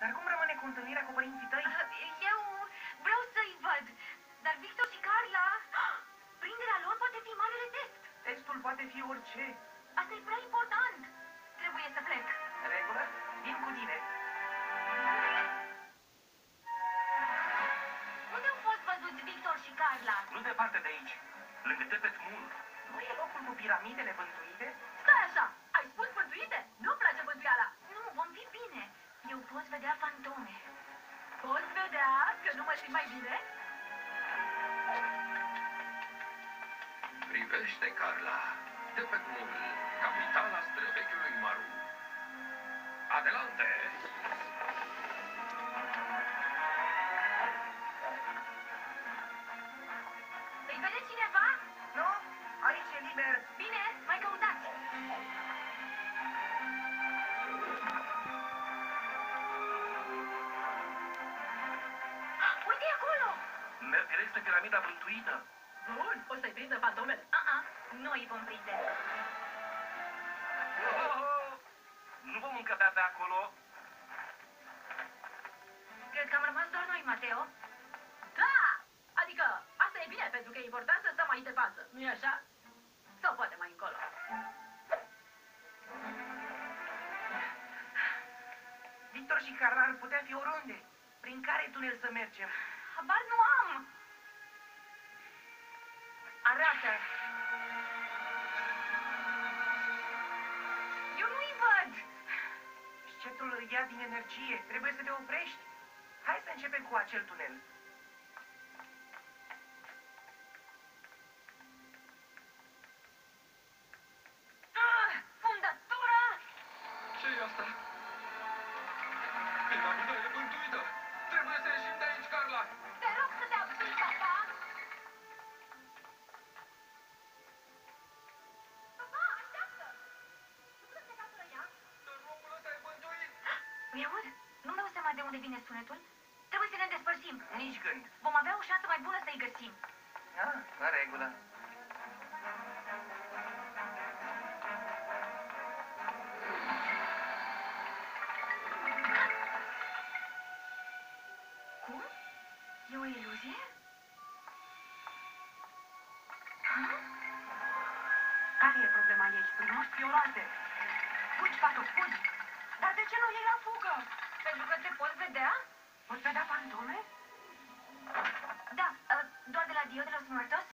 Dar cum rămâne cu întâlnirea cu părinții tăi? Eu vreau să-i văd, dar Victor și Carla... Prinderea lor poate fi marele test. Testul poate fi orice. Asta e prea important. Trebuie să plec. În regulă? Vin cu tine. Unde au fost văzuți Victor și Carla? Nu departe de aici, lângă Tepet Moon. Nu e locul cu piramidele bântuite? Stai așa! Ai spus bântuite? Nu-mi place bântuiala! Nu, vom fi bine. Eu pot vedea fantome. Poți vedea că nu mă simt mai bine? Privește, Carla, Tepet Moon, capitala străvechiului Maru. Adelante! Îi vede cineva? Nu? Aici e liber. Merg direct spre piramida bântuită. Bun, o să-i prindă fantomele. Uh-uh, noi îi vom prinde. Oh! Nu vom încăpea pe acolo. Cred că am rămas doar noi, Mateo. Da! Adică, asta e bine, pentru că e important să stăm mai de față, nu-i așa? Sau poate mai încolo. Victor și Carla ar putea fi oriunde. Prin care tunel să mergem? Habar nu am. Arată. Eu nu-i văd. Scetul îl ia din energie. Trebuie să te oprești. Hai să începem cu acel tunel. Ah, fundătură! ce e asta? Piramida e bântuită! Trebuie să ieșim de aici, Carla! Te rog să te abții, papa! Papa, așteaptă! Nu putem pleca fără ea? Dar locul ăsta e bântuit! Mi-aud? Nu-mi dau seama de unde vine sunetul. Trebuie să ne despărțim. Nici gând. Vom avea o șansă mai bună E o iluzie? Ha? Care e problema ei? Primești spioroase. Fugi, Pato, fugi! Dar de ce nu iei la fugă? Pentru că te poți vedea? Poți vedea fantome? Da, uh, doar de la Dio de los Muertos?